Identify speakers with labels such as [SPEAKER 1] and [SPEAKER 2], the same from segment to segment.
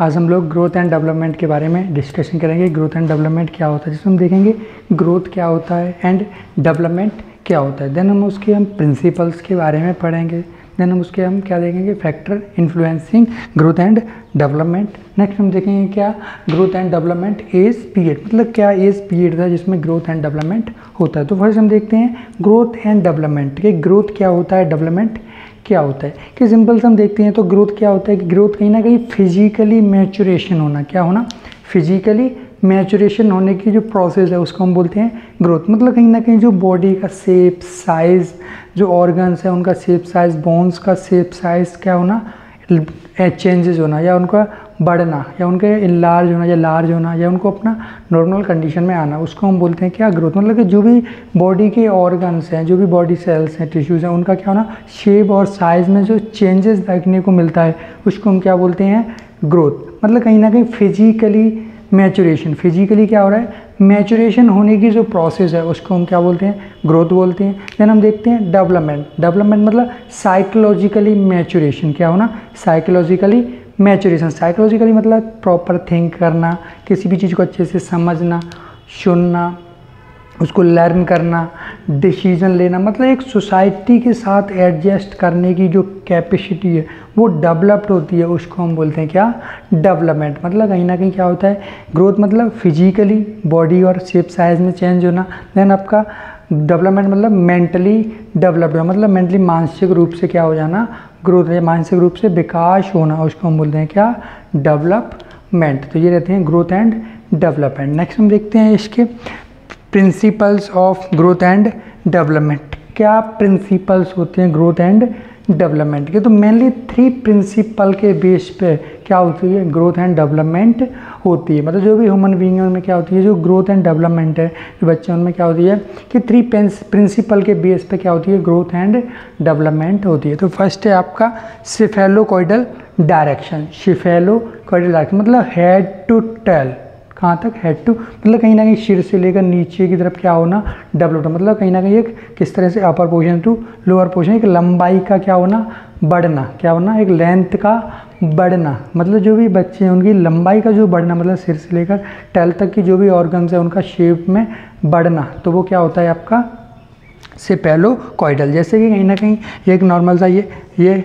[SPEAKER 1] आज हम लोग ग्रोथ एंड डेवलपमेंट के बारे में डिस्कशन करेंगे। ग्रोथ एंड डेवलपमेंट क्या होता है? जिसमें हम देखेंगे ग्रोथ क्या होता है एंड डेवलपमेंट क्या होता है। देन हम उसके हम प्रिंसिपल्स के बारे में पढ़ेंगे। देन हम उसके हम क्या देखेंगे? Factor influencing growth and development next हम देखेंगे क्या? Growth and development age period मतलब क्या एज पीरियड था जिसमें ग्रोथ एंड डेवलपमेंट होता है? तो फ़र्स्ट हम देखते हैं ग्रोथ एंड डेवलपमेंट कि ग्रोथ क्या होता है? डेवलपमेंट क्या होता है? कि सिंपल से हम देखते हैं तो ग्रोथ क्या होता है? कि ग्रोथ कहीं ना कहीं फिजिकली मैचुरेशन होना, क्या होना? फिजिकली मैचुरेशन होने की जो प्रोसेस है, उसको हम बोलते हैं ग्रोथ मतलब कहीं ना कहीं जो बॉडी का सेप साइज़ जो ऑर्गन्स है, उनका सेप साइज़ बोन्स का सेप साइज़ क्या होना? चेंजेस होना, या उनका बढ़ना, या उनके लार्ज होना, या लार्ज होना, या उनको अपना नॉर्मल कंडीशन में आना, उसको हम बोलते हैं क्या ग्रोथ मतलब कि जो भी बॉडी के ऑर्गन्स हैं, जो भी बॉडी सेल्स हैं टिश्यूज़ हैं, उनका क्या होना शेप और साइज़ में जो चेंजेस देखने को मिलता है, उसको हम क्या बोलते हैं? ग्रोथ मतलब कहीं ना कहीं फिजिकली मैचुरेशन फिजिकली क्या हो रहा है? मैचुरेशन होने की जो प्रोसेस है, उसको हम क्या बोलते हैं? ग्रोथ बोलते हैं. देन हम देखते हैं डेवलपमेंट डेवलपमेंट मतलब साइकोलॉजिकली मैचुरेशन क्या होना? साइकोलॉजिकली मैचुरेशन साइकोलॉजिकली मतलब प्रॉपर थिंक करना, किसी भी चीज़ को अच्छे से समझना, सुनना, उसको लर्न करना डिसीज़न लेना मतलब एक सोसाइटी के साथ एडजस्ट करने की जो कैपेसिटी है, वो डेवलप्ड होती है, उसको हम बोलते हैं क्या? डेवलपमेंट मतलब कहीं ना कहीं क्या होता है ग्रोथ मतलब फिजिकली बॉडी और शेप साइज़ में चेंज होना देन आपका डेवलपमेंट मतलब मेंटली डेवलप्ड होना मतलब मेंटली मानसिक रूप से क्या हो जाना ग्रोथ या मानसिक रूप से विकास होना, उसको हम बोलते हैं क्या? डेवलपमेंट तो ये रहते हैं ग्रोथ एंड डेवलपमेंट नेक्स्ट हम देखते हैं इसके principles of growth and development क्या प्रिंसिपल्स होते हैं ग्रोथ एंड डेवलपमेंट के? तो मेनली थ्री प्रिंसिपल के बेस पे क्या होती है? ग्रोथ एंड डेवलपमेंट होती है। मतलब जो भी ह्यूमन बींग है, उनमें क्या होती है? जो ग्रोथ एंड डेवलपमेंट है, जो बच्चे उनमें क्या होती है कि थ्री प्रिंसिपल के बेस पे क्या होती है? ग्रोथ एंड डेवलपमेंट होती है। तो फ़र्स्ट है आपका सिफेलोकोइडल डायरेक्शन सिफेलोकोइडल डायरेक्शन मतलब हेड टू टेल कहाँ तक हेड टू मतलब कहीं ना कहीं सिर से लेकर नीचे की तरफ़ क्या होना डेवलप मतलब कहीं ना कहीं एक किस तरह से upper portion to lower portion एक लंबाई का क्या होना, बढ़ना, क्या होना, एक लेंथ का बढ़ना मतलब जो भी बच्चे हैं, उनकी लंबाई का जो बढ़ना मतलब सिर से लेकर टेल तक की जो भी ऑर्गन्स है, उनका शेप में बढ़ना तो वो क्या होता है आपका, से पहलो कॉइडल जैसे कि कहीं ना कहीं एक नॉर्मल सा ये ये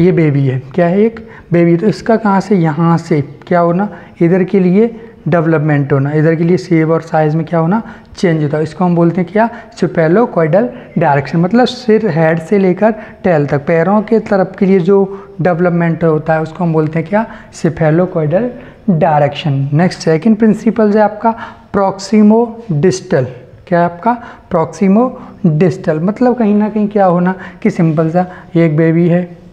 [SPEAKER 1] ये बेबी है। क्या है एक? बेबी तो इसका कहाँ से? यहाँ से। क्या होना? इधर के लिए डेवलपमेंट होना। इधर के लिए सेव और साइज़ में क्या होना? चेंज होता है। इसको हम बोलते हैं क्या? सुपेलो कोइडल डायरेक्शन मतलब सिर हेड से लेकर टेल तक। पैरों के तरफ़ के लिए जो डेवलपमेंट होता है, उसको हम बोलते हैं क्या? Cephalocaudal direction next second principle है आपका। प्रॉक्सीमो डिस्टल क्या है आपका? प्रोक्सीमो डिस्टल मतलब कहीं ना कहीं क्या होना? कि सिंपल सा। एक बेबी है।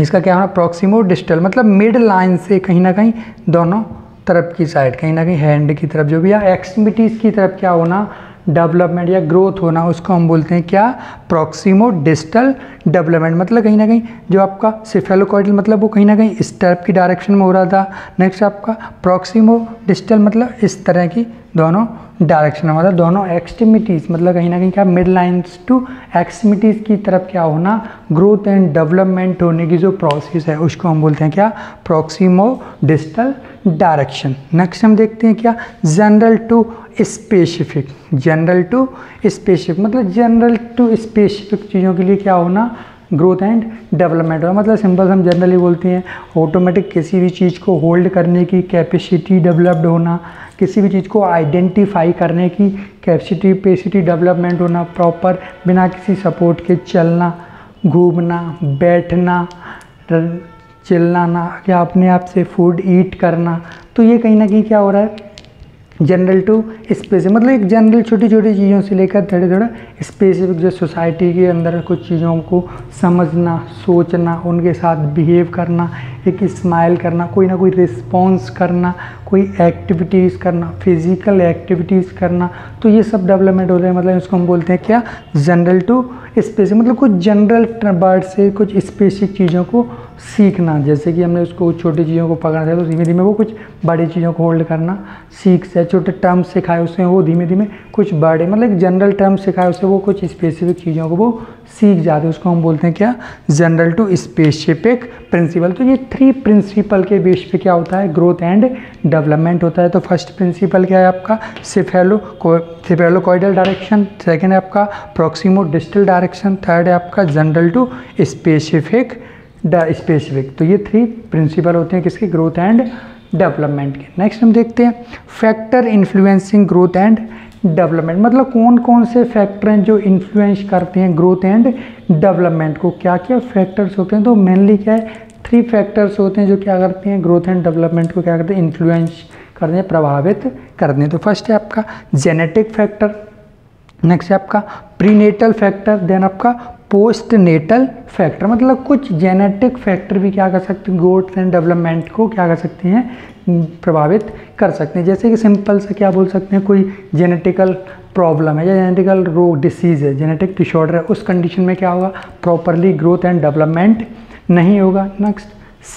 [SPEAKER 1] इसका क्या होना प्रॉक्सिमो डिस्टल मतलब मिड लाइन से कहीं ना कहीं दोनों तरफ़ की साइड कहीं ना कहीं हैंड की तरफ़ जो भी या एक्सट्रीमिटीज़ की तरफ़ क्या होना डेवलपमेंट या ग्रोथ होना, उसको हम बोलते हैं क्या? प्रॉक्सिमो डिस्टल डेवलपमेंट मतलब कहीं ना कहीं जो आपका सिफेलोकॉइडल मतलब वो कहीं ना कहीं इस टाइप की डायरेक्शन में हो रहा था। नेक्स्ट आपका प्रॉक्सिमो डिस्टल मतलब इस तरह की दोनों डायरेक्शन मतलब दोनों एक्सट्रीमिटीज़ मतलब कहीं ना कहीं क्या? मिड लाइन्स टू एक्सट्रीमिटीज़ की तरफ़ क्या होना? ग्रोथ एंड डेवलपमेंट होने की जो प्रोसेस है, उसको हम बोलते हैं क्या? प्रॉक्सीमो डिस्टल डायरेक्शन नेक्स्ट हम देखते हैं क्या? General to specific general to specific मतलब जनरल टू स्पेसिफिक चीज़ों के लिए क्या होना? ग्रोथ एंड डेवलपमेंट होना। मतलब सिंपल हम जनरली बोलते हैं ऑटोमेटिक किसी भी चीज़ को होल्ड करने की कैपेसिटी डेवलप्ड होना, किसी भी चीज़ को आइडेंटिफाई करने की कैपेसिटी पेसिटी डेवलपमेंट होना प्रॉपर बिना किसी सपोर्ट के चलना, घूमना, बैठना चिल्लाना, या अपने आप से फ़ूड ईट करना। तो ये कहीं ना कहीं क्या हो रहा है? जनरल टू स्पेसिफिक मतलब एक जनरल छोटी छोटी चीज़ों से लेकर थोड़े थोड़ा स्पेसिफिक जो सोसाइटी के अंदर कुछ चीज़ों को समझना, सोचना, उनके साथ बिहेव करना, एक स्माइल करना, कोई ना कोई रिस्पॉन्स करना, कोई एक्टिविटीज़ करना फ़िज़िकल एक्टिविटीज़ करना तो ये सब डेवलपमेंट हो रहे हैं। मतलब इसको हम बोलते हैं क्या? जनरल टू स्पेसिफिक मतलब कुछ जनरल वर्ड से कुछ स्पेसिफिक चीज़ों को सीखना। जैसे कि हमने उसको छोटी चीज़ों को पकड़ना था तो धीमे धीमे वो कुछ बड़ी चीज़ों को होल्ड करना सीख से। छोटे टर्म्स सिखाए उससे वो धीमे धीमे कुछ बड़े मतलब एक जनरल टर्म सिखाए उससे वो कुछ स्पेसिफिक चीज़ों को वो सीख जाते हैं। उसको हम बोलते हैं क्या? जनरल टू स्पेसिफिक प्रिंसिपल तो ये थ्री प्रिंसिपल के बेस पे क्या होता है? ग्रोथ एंड डेवलपमेंट होता है। तो फ़र्स्ट प्रिंसिपल क्या है आपका? Cephalo cephalo cephalocaudal direction second है आपका प्रोक्सीमो डिस्टल डायरेक्शन थर्ड है आपका जनरल टू स्पेसिफिक स्पेसिफिक। तो ये थ्री प्रिंसिपल होते हैं किसके? ग्रोथ एंड डेवलपमेंट के। नेक्स्ट हम देखते हैं factor influencing growth and development मतलब कौन कौन से फैक्टर हैं जो इन्फ्लुएंस करते हैं ग्रोथ एंड डेवलपमेंट को? क्या क्या फैक्टर्स होते हैं? तो मेनली क्या है? थ्री फैक्टर्स होते हैं जो क्या करते हैं? ग्रोथ एंड डेवलपमेंट को क्या करते हैं? इन्फ्लुएंस करते हैं, प्रभावित करते हैं। तो फ़र्स्ट है आपका जेनेटिक फैक्टर नेक्स्ट है आपका प्रीनेटल फैक्टर देन आपका पोस्ट नेटल फैक्टर मतलब कुछ जेनेटिक फैक्टर भी क्या कर सकते हैं? ग्रोथ एंड डेवलपमेंट को क्या कर सकते हैं? प्रभावित कर सकते हैं। जैसे कि सिंपल से क्या बोल सकते हैं? कोई जेनेटिकल प्रॉब्लम है या जेनेटिकल रोग डिसीज़ है जेनेटिक डिसऑर्डर है, उस कंडीशन में क्या होगा? प्रॉपरली ग्रोथ एंड डेवलपमेंट नहीं होगा। नेक्स्ट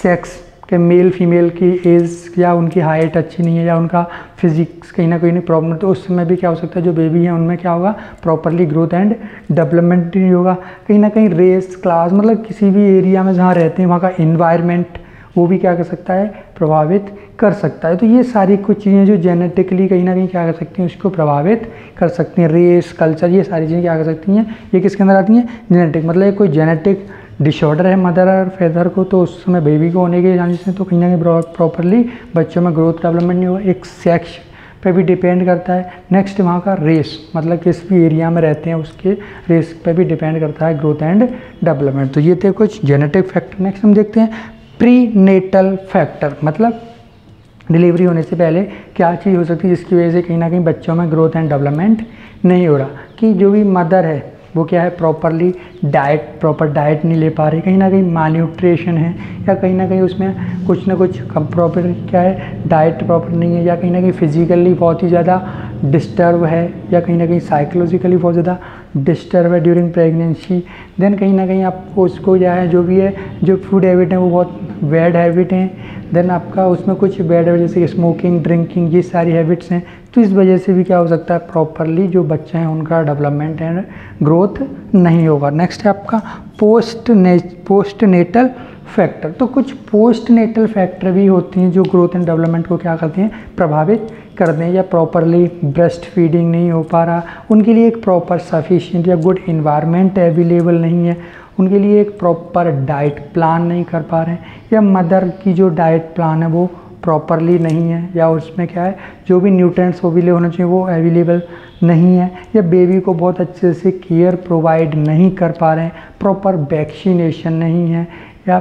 [SPEAKER 1] सेक्स के मेल फीमेल की एज या उनकी हाइट अच्छी नहीं है या उनका फिजिक्स कहीं ना कहीं प्रॉब्लम तो उस समय भी क्या हो सकता है, जो बेबी है उनमें क्या होगा प्रॉपरली ग्रोथ एंड डेवलपमेंट नहीं होगा। कहीं ना कहीं रेस क्लास मतलब किसी भी एरिया में जहाँ रहते हैं, वहाँ का इन्वायरमेंट वो भी क्या कर सकता है, प्रभावित कर सकता है। तो ये सारी कुछ चीज़ें जो जेनेटिकली कहीं ना कहीं क्या कर सकती हैं, उसको प्रभावित कर सकती हैं। रेस कल्चर ये सारी चीज़ें क्या कर सकती हैं, ये किसके अंदर आती हैं? जेनेटिक मतलब कोई जेनेटिक डिसऑर्डर है मदर और फेदर को तो उस समय बेबी को होने के चांसेस हैं तो कहीं ना कहीं प्रॉपरली बच्चों में ग्रोथ डेवलपमेंट नहीं हुआ एक सेक्स पे भी डिपेंड करता है। नेक्स्ट वहाँ का रेस मतलब किस भी एरिया में रहते हैं, उसके रेस पे भी डिपेंड करता है ग्रोथ एंड डेवलपमेंट तो ये थे कुछ जेनेटिक फैक्टर नेक्स्ट हम देखते हैं प्री नेटल फैक्टर मतलब डिलीवरी होने से पहले क्या चीज़ हो सकती है जिसकी वजह से कहीं ना कहीं बच्चों में ग्रोथ एंड डेवलपमेंट नहीं हो रहा। कि जो भी मदर है वो क्या है प्रॉपरली डाइट प्रॉपर डाइट नहीं ले पा रही। कहीं ना कहीं मालन्यूट्रिशन है, या कहीं ना कहीं उसमें कुछ ना कुछ प्रॉपर क्या है डाइट प्रॉपर नहीं है, या कहीं ना कहीं फिजिकली बहुत ही ज़्यादा डिस्टर्ब है, या कहीं ना कहीं साइकोलॉजिकली बहुत ज़्यादा डिस्टर्ब है ड्यूरिंग प्रेगनेंसी देन कहीं ना कहीं आपको उसको जो है, जो भी है, जो फ़ूड हैबिट है, वो बहुत बैड हैबिट हैं, देन आपका उसमें कुछ बैड हैबिट, जैसे स्मोकिंग, ड्रिंकिंग, ये सारी हैबिट्स हैं। तो इस वजह से भी क्या हो सकता है, प्रॉपरली जो बच्चे हैं, उनका डेवलपमेंट एंड ग्रोथ नहीं होगा। नेक्स्ट है आपका पोस्ट ने पोस्ट नेटल फैक्टर। तो कुछ पोस्ट नेटल फैक्टर भी होती हैं जो ग्रोथ एंड डेवलपमेंट को क्या करती हैं, प्रभावित करते हैं, या प्रॉपरली ब्रेस्ट फीडिंग नहीं हो पा रहा, उनके लिए एक प्रॉपर सफिशिएंट या गुड इन्वायरमेंट अवेलेबल नहीं है। उनके लिए एक प्रॉपर डाइट प्लान नहीं कर पा रहे हैं। या मदर की जो डाइट प्लान है वो प्रॉपरली नहीं है, या उसमें क्या है, जो भी न्यूट्रेंट्स वो भी ले होना चाहिए वो अवेलेबल नहीं है। या बेबी को बहुत अच्छे से केयर प्रोवाइड नहीं कर पा रहे हैं। प्रॉपर वैक्सीनेशन नहीं है। या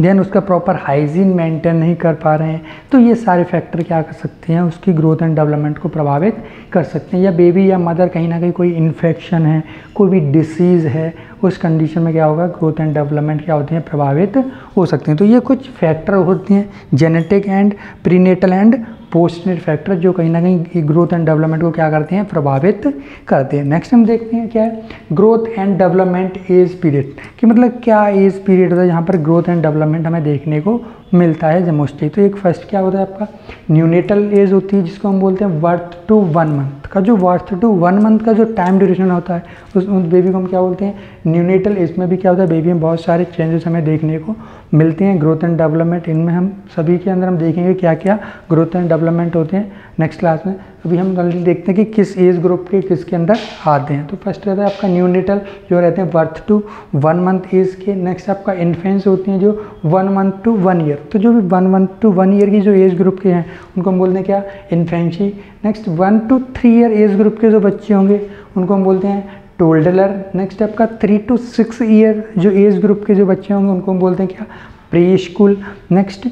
[SPEAKER 1] देन उसका प्रॉपर हाइजीन मेंटेन नहीं कर पा रहे हैं। तो ये सारे फैक्टर क्या कर सकते हैं? उसकी ग्रोथ एंड डेवलपमेंट को प्रभावित कर सकते हैं। या बेबी या मदर कहीं ना कहीं कोई इन्फेक्शन है, कोई भी डिसीज़ है, उस कंडीशन में क्या होगा? ग्रोथ एंड डेवलपमेंट क्या होती है? प्रभावित हो सकते हैं। तो ये कुछ फैक्टर होते हैं genetic and prenatal and postnatal factor जो कहीं ना कहीं ग्रोथ एंड डेवलपमेंट को क्या करते हैं? प्रभावित करते हैं। नेक्स्ट हम देखते हैं क्या है? Growth and development age period कि मतलब क्या एज पीरियड होता है? जहाँ पर ग्रोथ एंड डेवलपमेंट हमें देखने को मिलता है मोस्टली तो एक फ़र्स्ट क्या होता है आपका? न्यूनेटल एज होती है, जिसको हम बोलते हैं वर्थ टू वन मंथ का जो वर्थ टू वन मंथ का जो टाइम ड्यूरेशन होता है, उस बेबी को हम क्या बोलते हैं? न्यूनेटल एज में भी क्या होता है? बेबी में बहुत सारे चेंजेस हमें देखने को मिलते हैं। ग्रोथ एंड डेवलपमेंट इनमें हम सभी के अंदर हम देखेंगे क्या क्या ग्रोथ एंड डेवलपमेंट होते हैं नेक्स्ट क्लास में। अभी हम जल्दी देखते हैं कि किस एज ग्रुप के, किसके अंदर आते हैं। तो फ़र्स्ट रहता है आपका न्यूनेटल जो रहते हैं birth to one month age के। नेक्स्ट आपका इन्फेंस होती हैं जो one month to one year तो जो भी one month to one year की जो एज ग्रुप के हैं, उनको हम बोलते हैं क्या? Infancy next one two three year age group के जो बच्चे होंगे, उनको हम बोलते हैं टोल्डलर नेक्स्ट आपका थ्री टू सिक्स ईयर जो एज ग्रुप के जो बच्चे होंगे, उनको हम बोलते हैं क्या? प्री स्कूल नेक्स्ट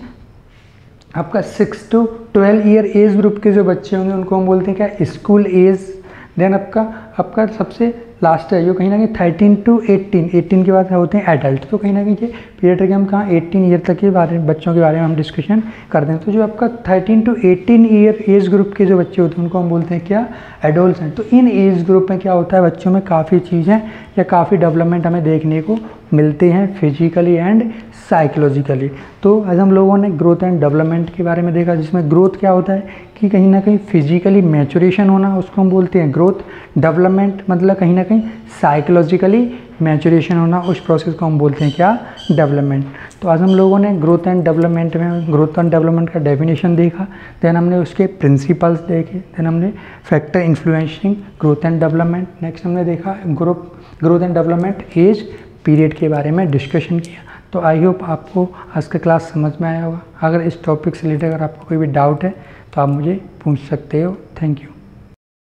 [SPEAKER 1] आपका six to twelve year age group के जो बच्चे होंगे, उनको हम बोलते हैं क्या? स्कूल एज देन आपका आपका सबसे लास्ट है, जो कहीं ना कहीं थर्टीन टू एट्टीन एट्टीन के बाद होते हैं एडल्ट तो कहीं ना कहीं ये पीरियड के हम कहाँ एट्टीन ईयर तक के बारे में बच्चों के बारे में हम डिस्कशन करते हैं। तो जो आपका thirteen to eighteen year age group के जो बच्चे होते हैं, उनको हम बोलते हैं क्या? एडोल्ट हैं। तो इन एज ग्रुप में क्या होता है, बच्चों में काफ़ी चीज़ें या काफ़ी डेवलपमेंट हमें देखने को मिलते हैं फिजिकली एंड साइकोलॉजिकली तो आज हम लोगों ने ग्रोथ एंड डेवलपमेंट के बारे में देखा, जिसमें ग्रोथ क्या होता है कि कहीं ना कहीं फिजिकली मैचुरेशन होना, उसको हम बोलते हैं ग्रोथ डेवलपमेंट मतलब कहीं ना कहीं साइकोलॉजिकली मैचुरेशन होना, उस प्रोसेस को हम बोलते हैं क्या? डेवलपमेंट तो आज हम लोगों ने ग्रोथ एंड डेवलपमेंट में ग्रोथ एंड डेवलपमेंट का डेफिनेशन देखा देन हमने उसके प्रिंसिपल्स देखे देन हमने factor influencing growth and development next हमने देखा growth growth and development age period के बारे में डिस्कशन किया। तो आई होप आपको आज का क्लास समझ में आया होगा। अगर इस टॉपिक से रिलेटेड अगर आपको कोई भी डाउट है तो आप मुझे पूछ सकते हो। Thank you